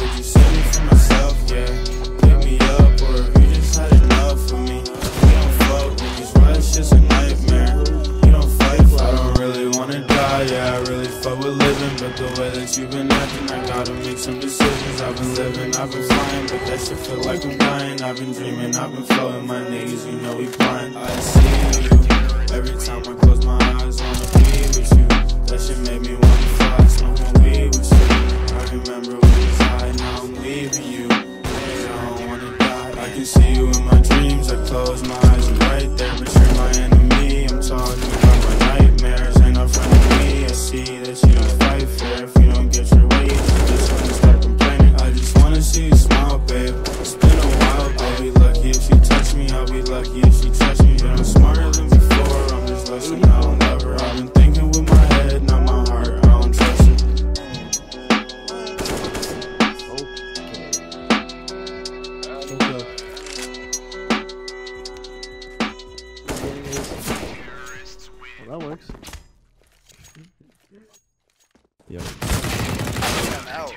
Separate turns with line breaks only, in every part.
but you see me for myself, yeah. Pick me up, or you just had enough of me. We don't fuck, niggas. Life's just a nightmare. You don't fight for. I don't really want to die I really fought with living but the way that you've been acting, I gotta make some decisions. I've been living, I've been flying, but that shit feel like I'm dying. I've been dreaming, I've been floating, my niggas, you know we blind. I see can see you in my dreams, I close my eyes, you're right there, but you're my enemy. I'm talking about my nightmares, ain't no friend of me. I see that you don't fight fair if you don't get your way. Just wanna start complaining. I just wanna see you smile, babe. It's been a while, I'll be lucky if you touch me. I'll be lucky if you touch me. But I'm smarter than before. I'm just losing, I don't love her. I've been thinking with my head, not my heart. I don't trust it.
Well, that works.
Yo.
I'm out.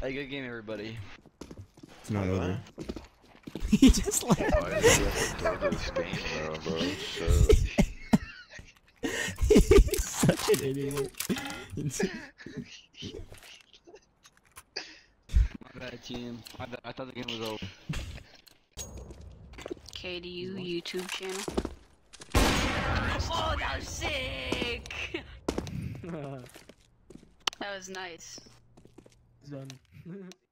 Hey, good game, everybody.
It's not
Wait,
over. he just like He's such an idiot.
My bad, team. My bad. I thought the game was over.
KDU YouTube channel. Oh, that was sick! that was nice.
Done.